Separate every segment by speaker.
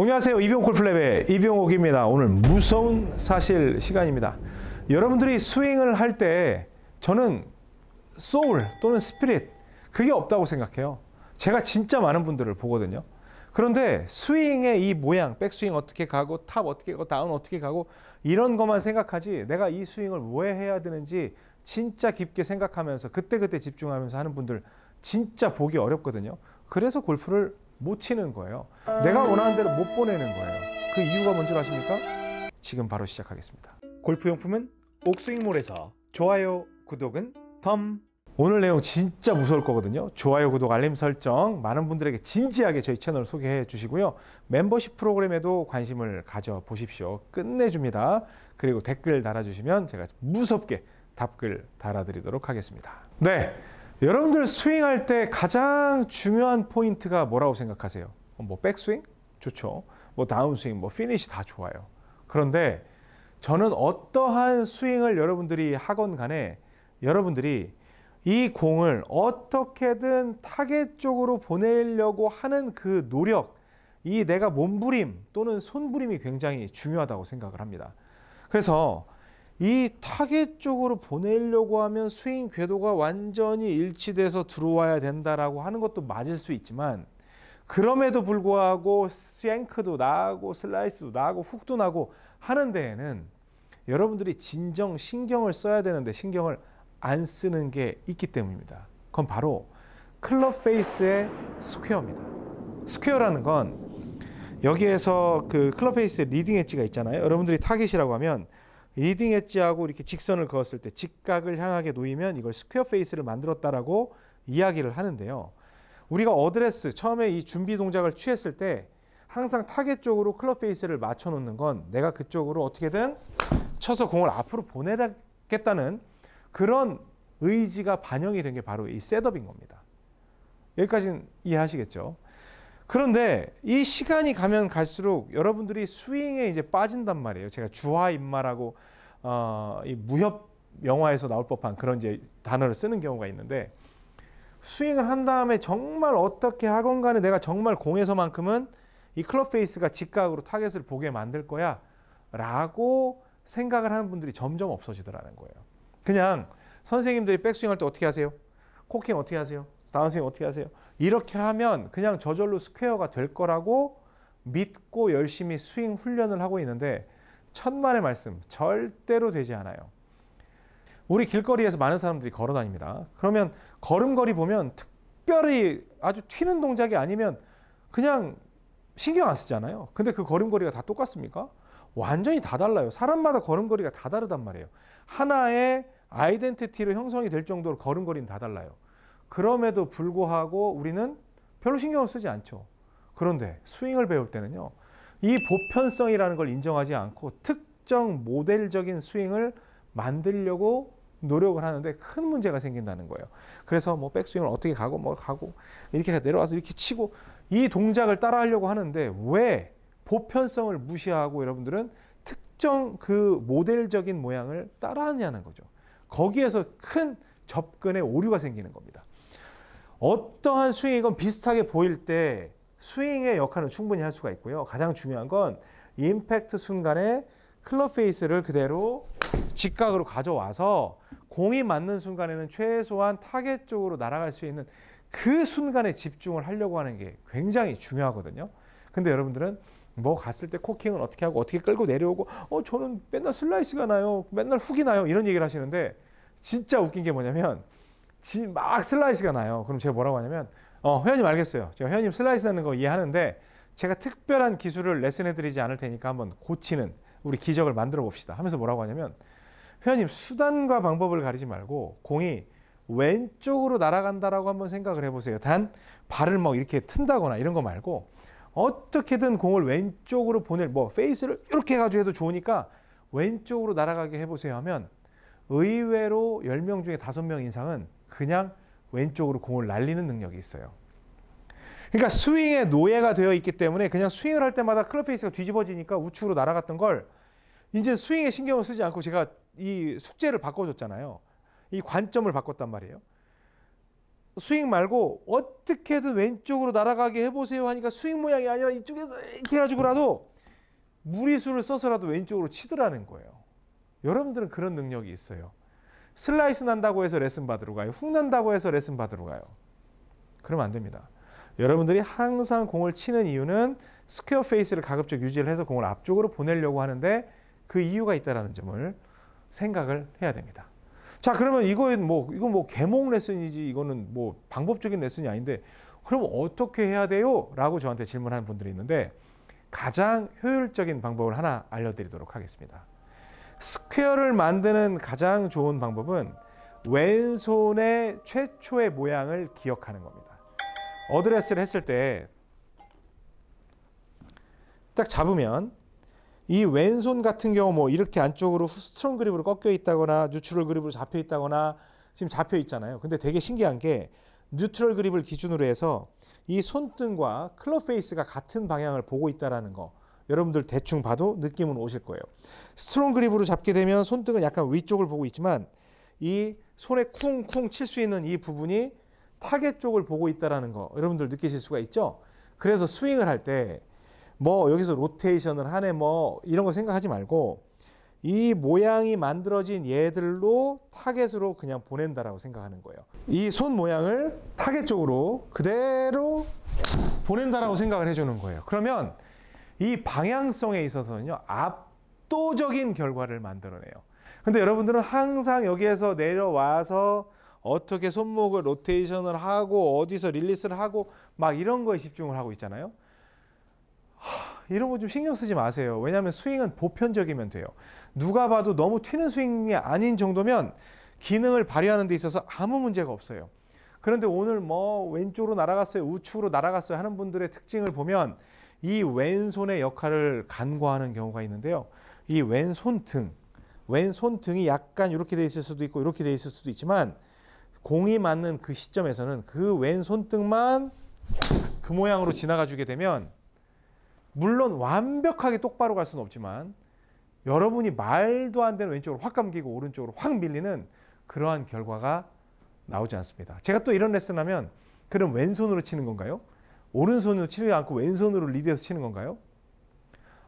Speaker 1: 안녕하세요. 이병옥 골프랩의 이병옥입니다. 오늘 무서운 사실 시간입니다. 여러분들이 스윙을 할 때 저는 소울 또는 spirit 그게 없다고 생각해요. 제가 진짜 많은 분들을 보거든요. 그런데 스윙의 이 모양, 백스윙 어떻게 가고 top 어떻게 가고 down 어떻게 가고 이런 것만 생각하지 내가 이 스윙을 왜 해야 되는지 진짜 깊게 생각하면서 그때그때 집중하면서 하는 분들 진짜 보기 어렵거든요. 그래서 골프를 못 치는 거예요. 내가 원하는 대로 못 보내는 거예요. 그 이유가 뭔지 아십니까? 지금 바로 시작하겠습니다. 골프용품은 옥스윙몰에서 좋아요, 구독은 덤. 오늘 내용 진짜 무서울 거거든요. 좋아요, 구독, 알림 설정 많은 분들에게 진지하게 저희 채널 소개해 주시고요. 멤버십 프로그램에도 관심을 가져 보십시오. 끝내줍니다. 그리고 댓글 달아주시면 제가 무섭게 답글 달아드리도록 하겠습니다. 네. 여러분들 스윙할 때 가장 중요한 포인트가 뭐라고 생각하세요? 뭐 백스윙? 좋죠. 뭐 다운스윙, 뭐 피니시 다 좋아요. 그런데 저는 어떠한 스윙을 여러분들이 하건 간에 여러분들이 이 공을 어떻게든 타겟 쪽으로 보내려고 하는 그 노력, 이 내가 몸부림 또는 손부림이 굉장히 중요하다고 생각을 합니다. 그래서 이 타겟 쪽으로 보내려고 하면 스윙 궤도가 완전히 일치돼서 들어와야 된다라고 하는 것도 맞을 수 있지만 그럼에도 불구하고 shank도 나고 슬라이스도 나고 훅도 나고 하는 데에는 여러분들이 진정 신경을 써야 되는데 신경을 안 쓰는 게 있기 때문입니다. 그건 바로 클럽 페이스의 square입니다. square라는 건 여기에서 그 클럽 페이스의 leading edge가 있잖아요. 여러분들이 타겟이라고 하면 leading edge하고 이렇게 직선을 그었을 때 직각을 향하게 놓이면 이걸 square face를 만들었다라고 이야기를 하는데요. 우리가 어드레스 처음에 이 준비 동작을 취했을 때 항상 타겟 쪽으로 클럽 페이스를 맞춰 놓는 건 내가 그쪽으로 어떻게든 쳐서 공을 앞으로 보내겠다는 그런 의지가 반영이 된 게 바로 이 setup인 겁니다. 여기까지는 이해하시겠죠? 그런데 이 시간이 가면 갈수록 여러분들이 스윙에 이제 빠진단 말이에요. 제가 주화입마라고 어, 이 무협 영화에서 나올 법한 그런 이제 단어를 쓰는 경우가 있는데 스윙을 한 다음에 정말 어떻게 하건 간에 내가 정말 공에서만큼은 이 클럽 페이스가 직각으로 타겟을 보게 만들 거야 라고 생각을 하는 분들이 점점 없어지더라는 거예요. 그냥 선생님들이 백스윙 할 때 어떻게 하세요? cocking 어떻게 하세요? 다운스윙 어떻게 하세요? 이렇게 하면 그냥 저절로 스퀘어가 될 거라고 믿고 열심히 스윙 훈련을 하고 있는데 천만의 말씀 절대로 되지 않아요. 우리 길거리에서 많은 사람들이 걸어 다닙니다. 그러면 걸음걸이 보면 특별히 아주 튀는 동작이 아니면 그냥 신경 안 쓰잖아요. 근데 그 걸음걸이가 다 똑같습니까? 완전히 다 달라요. 사람마다 걸음걸이가 다 다르단 말이에요. 하나의 아이덴티티로 형성이 될 정도로 걸음걸이는 다 달라요. 그럼에도 불구하고 우리는 별로 신경을 쓰지 않죠. 그런데 스윙을 배울 때는요. 이 보편성이라는 걸 인정하지 않고 특정 모델적인 스윙을 만들려고 노력을 하는데 큰 문제가 생긴다는 거예요. 그래서 뭐 백스윙을 어떻게 가고 뭐 가고 이렇게 내려와서 이렇게 치고 이 동작을 따라 하려고 하는데 왜 보편성을 무시하고 여러분들은 특정 그 모델적인 모양을 따라 하냐는 거죠. 거기에서 큰 접근의 오류가 생기는 겁니다. 어떠한 스윙이건 비슷하게 보일 때 스윙의 역할은 충분히 할 수가 있고요. 가장 중요한 건 임팩트 순간에 클럽 페이스를 그대로 직각으로 가져와서 공이 맞는 순간에는 최소한 타겟 쪽으로 날아갈 수 있는 그 순간에 집중을 하려고 하는 게 굉장히 중요하거든요. 근데 여러분들은 뭐 갔을 때 cocking은 어떻게 하고 어떻게 끌고 내려오고 어 저는 맨날 슬라이스가 나요. 맨날 훅이 나요. 이런 얘기를 하시는데 진짜 웃긴 게 뭐냐면 막 슬라이스가 나요. 그럼 제가 뭐라고 하냐면 어, 회원님 알겠어요. 제가 회원님 슬라이스 나는 거 이해하는데 제가 특별한 기술을 레슨해 드리지 않을 테니까 한번 고치는 우리 기적을 만들어 봅시다. 하면서 뭐라고 하냐면 회원님 수단과 방법을 가리지 말고 공이 왼쪽으로 날아간다라고 한번 생각을 해보세요. 단 발을 뭐 이렇게 튼다거나 이런 거 말고 어떻게든 공을 왼쪽으로 보낼 뭐 페이스를 이렇게 해가지고 해도 좋으니까 왼쪽으로 날아가게 해보세요 하면 의외로 10명 중에 5명 이상은 그냥 왼쪽으로 공을 날리는 능력이 있어요. 그러니까 스윙에 노예가 되어 있기 때문에 그냥 스윙을 할 때마다 클럽 페이스가 뒤집어지니까 우측으로 날아갔던 걸 이제 스윙에 신경을 쓰지 않고 제가 이 숙제를 바꿔줬잖아요. 이 관점을 바꿨단 말이에요. 스윙 말고 어떻게든 왼쪽으로 날아가게 해보세요 하니까 스윙 모양이 아니라 이쪽에서 이렇게 해가지고라도 무리수를 써서라도 왼쪽으로 치더라는 거예요. 여러분들은 그런 능력이 있어요. 슬라이스 난다고 해서 레슨 받으러 가요. 훅 난다고 해서 레슨 받으러 가요. 그러면 안 됩니다. 여러분들이 항상 공을 치는 이유는 square face를 가급적 유지를 해서 공을 앞쪽으로 보내려고 하는데 그 이유가 있다는 점을 생각을 해야 됩니다. 자, 그러면 이거는 뭐, 이건 뭐 계몽 레슨이지, 이거는 뭐 방법적인 레슨이 아닌데, 그럼 어떻게 해야 돼요? 라고 저한테 질문하는 분들이 있는데, 가장 효율적인 방법을 하나 알려드리도록 하겠습니다. square를 만드는 가장 좋은 방법은 왼손의 최초의 모양을 기억하는 겁니다. 어드레스를 했을 때 딱 잡으면 이 왼손 같은 경우 뭐 이렇게 안쪽으로 strong grip으로 꺾여 있다거나 neutral grip으로 잡혀 있다거나 지금 잡혀 있잖아요. 근데 되게 신기한 게 neutral grip을 기준으로 해서 이 손등과 클럽 페이스가 같은 방향을 보고 있다라는 거 여러분들 대충 봐도 느낌은 오실 거예요. strong grip으로 잡게 되면 손등은 약간 위쪽을 보고 있지만 이 손에 쿵쿵 칠 수 있는 이 부분이 타겟 쪽을 보고 있다라는 거 여러분들 느끼실 수가 있죠. 그래서 스윙을 할 때 뭐 여기서 로테이션을 하네 뭐 이런 거 생각하지 말고 이 모양이 만들어진 이대로 타겟으로 그냥 보낸다라고 생각하는 거예요. 이 손 모양을 타겟 쪽으로 그대로 보낸다라고 생각을 해주는 거예요. 그러면 이 방향성에 있어서는요 압도적인 결과를 만들어내요. 근데 여러분들은 항상 여기에서 내려와서 어떻게 손목을 로테이션을 하고 어디서 릴리스를 하고 막 이런 거에 집중을 하고 있잖아요. 하, 이런 거 좀 신경 쓰지 마세요. 왜냐하면 스윙은 보편적이면 돼요. 누가 봐도 너무 튀는 스윙이 아닌 정도면 기능을 발휘하는 데 있어서 아무 문제가 없어요. 그런데 오늘 뭐 왼쪽으로 날아갔어요, 우측으로 날아갔어요 하는 분들의 특징을 보면 이 왼손의 역할을 간과하는 경우가 있는데요. 이 왼손 등, 왼손 등이 약간 이렇게 돼 있을 수도 있고 이렇게 돼 있을 수도 있지만 공이 맞는 그 시점에서는 그 왼손 등만 그 모양으로 지나가 주게 되면 물론 완벽하게 똑바로 갈 수는 없지만 여러분이 말도 안 되는 왼쪽으로 확 감기고 오른쪽으로 확 밀리는 그러한 결과가 나오지 않습니다. 제가 또 이런 레슨 하면 그럼 왼손으로 치는 건가요? 오른손으로 치지 않고 왼손으로 리드해서 치는 건가요?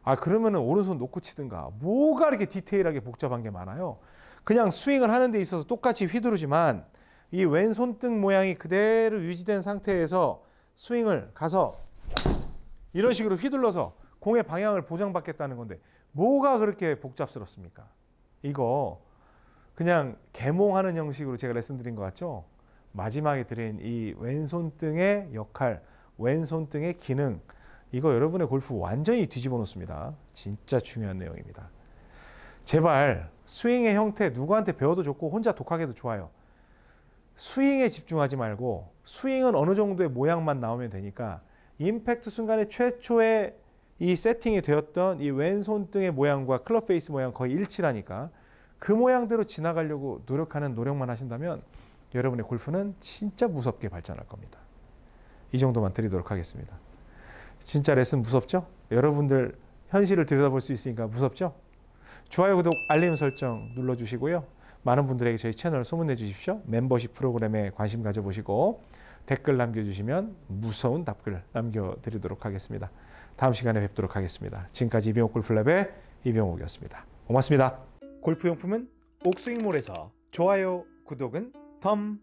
Speaker 1: 아 그러면은 오른손 놓고 치든가 뭐가 이렇게 디테일하게 복잡한 게 많아요. 그냥 스윙을 하는 데 있어서 똑같이 휘두르지만 이 왼손등 모양이 그대로 유지된 상태에서 스윙을 가서 이런 식으로 휘둘러서 공의 방향을 보장받겠다는 건데 뭐가 그렇게 복잡스럽습니까? 이거 그냥 개몽하는 형식으로 제가 레슨 드린 것 같죠? 마지막에 드린 이 왼손등의 역할, 왼손등의 기능 이거 여러분의 골프 완전히 뒤집어 놓습니다. 진짜 중요한 내용입니다. 제발 스윙의 형태 누구한테 배워도 좋고 혼자 독학해도 좋아요. 스윙에 집중하지 말고 스윙은 어느 정도의 모양만 나오면 되니까 임팩트 순간에 최초의 이 세팅이 되었던 이 왼손등의 모양과 클럽 페이스 모양 거의 일치라니까 그 모양대로 지나가려고 노력하는 노력만 하신다면 여러분의 골프는 진짜 무섭게 발전할 겁니다. 이 정도만 드리도록 하겠습니다. 진짜 레슨 무섭죠? 여러분들 현실을 들여다볼 수 있으니까 무섭죠? 좋아요, 구독, 알림 설정 눌러주시고요. 많은 분들에게 저희 채널 소문내 주십시오. 멤버십 프로그램에 관심 가져보시고 댓글 남겨주시면 무서운 답글 남겨드리도록 하겠습니다. 다음 시간에 뵙도록 하겠습니다. 지금까지 이병옥 골프랩의 이병옥이었습니다. 고맙습니다. 골프용품은 옥스윙몰에서 좋아요, 구독은 덤